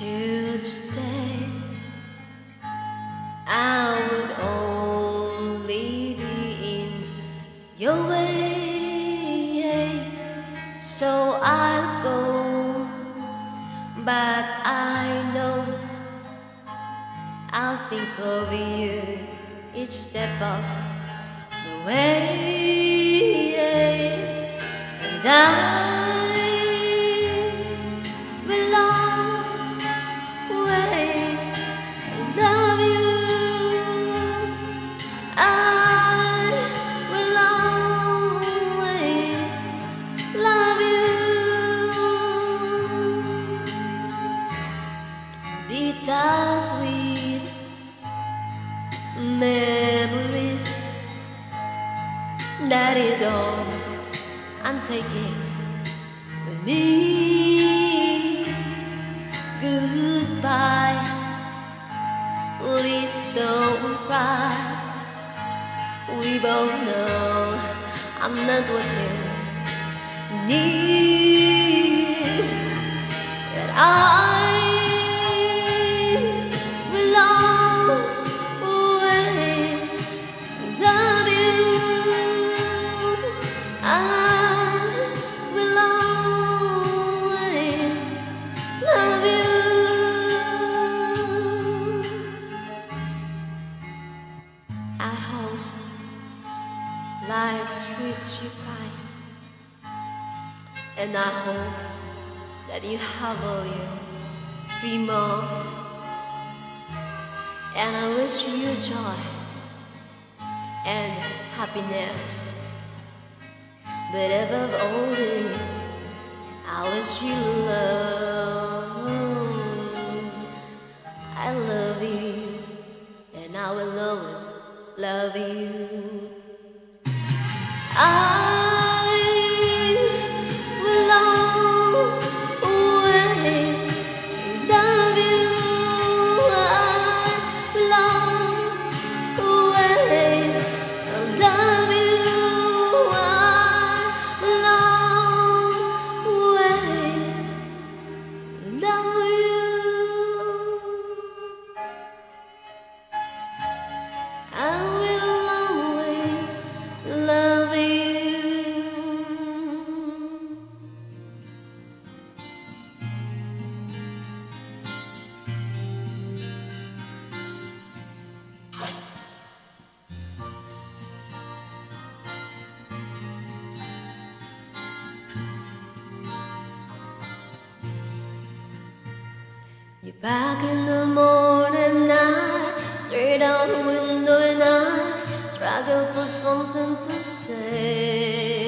should stay, I would only be in your way. So I'll go, but I know I'll think of you each step of the way. And I Bittersweet memories. That is all I'm taking with me. Goodbye. Please don't cry. We both know I'm not what you need. That I that you of, and I wish you joy and happiness. But above all this, I wish you love. I love you, and I will always love you. Back in the morning night, straight out the window, and I struggle for something to say.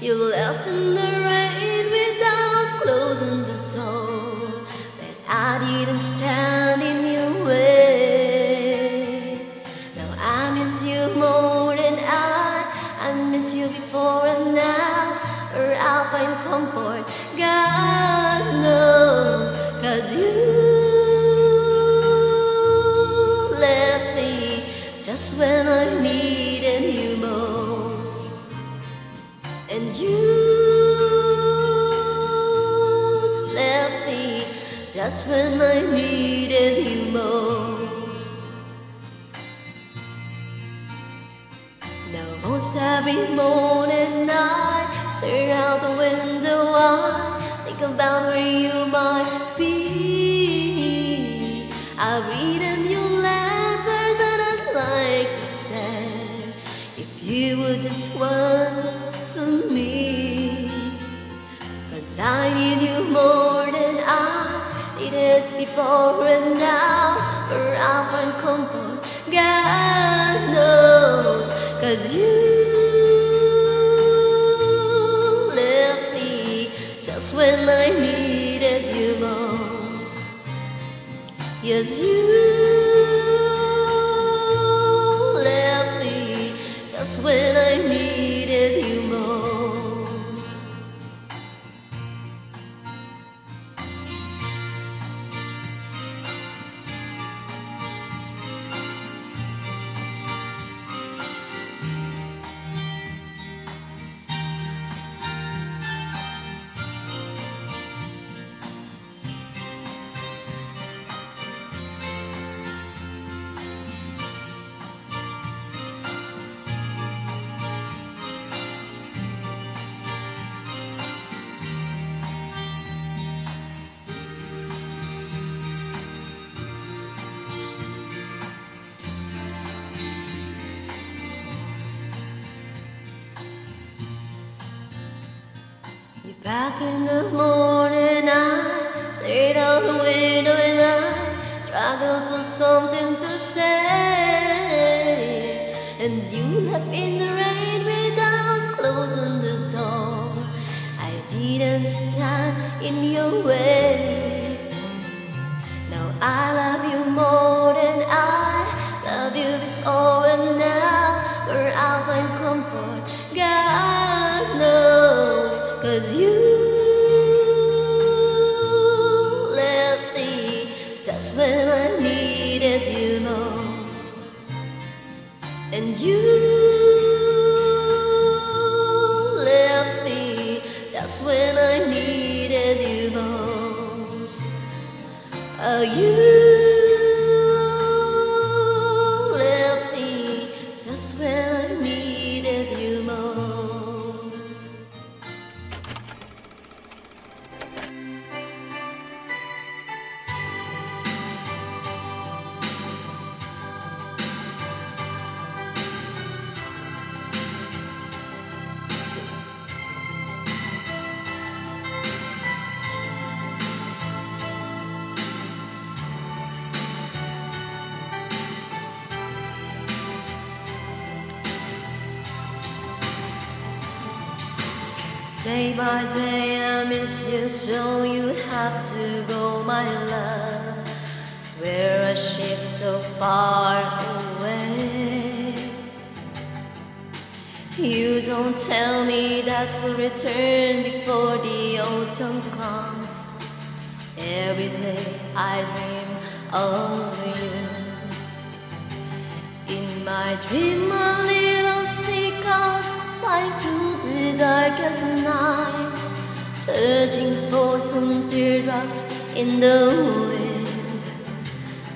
You left in the rain without closing the door, but I didn't stand in your way. Now I miss you more than I, I miss you before and now, or I'll find comfort. Cause you left me just when I needed you most. And you just left me just when I needed you most. Now most every morning I stare out the window. I think about where Cause you left me just when I needed you most. Yes, you Back in the morning, I stayed out the window and I struggled for something to say. And you left in the rain without closing the door. I didn't stand in your way. Now I love you more just when I needed you most. Oh, you Day by day I miss you, so you have to go, my love. We're a ship so far away. You don't tell me that we'll return before the autumn comes. Every day I dream of you. In my dream, darkest night, searching for some teardrops in the wind.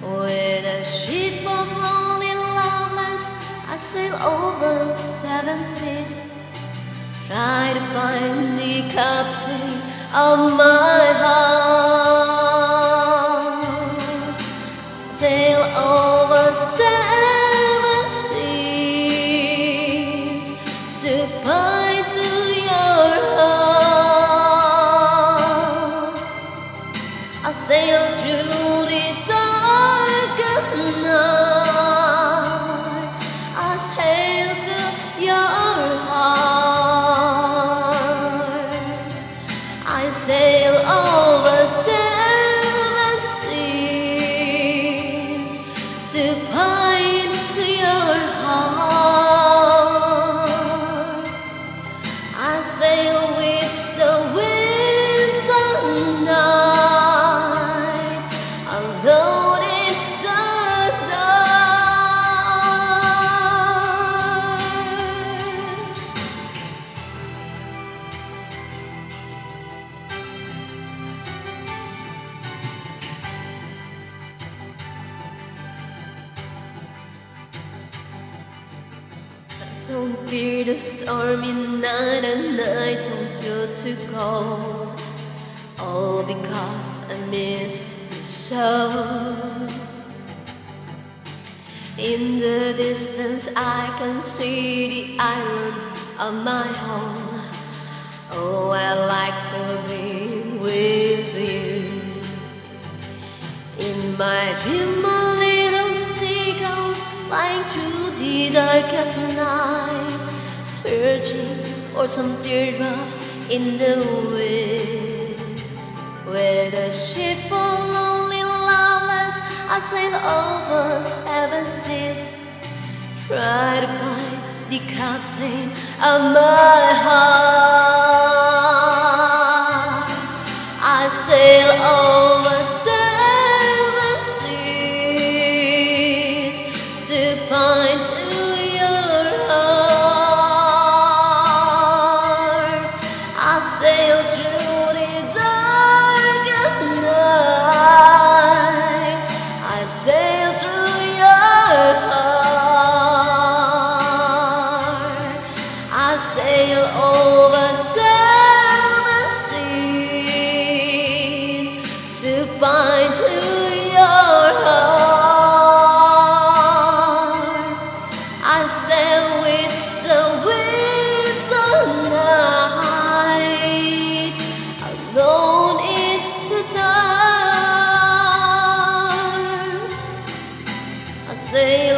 With a ship of lonely loveless, I sail over seven seas, try to find the captain of my heart. Through the darkest night. Don't fear the stormy night and I don't feel too cold. All because I miss you so. In the distance I can see the island of my home. Oh, I like to be with you. In my dream, seagulls flying through the darkest night, searching for some teardrops in the wind. With a ship of lonely loveless, I sail over seven seas, try to find the captain of my heart. To find to say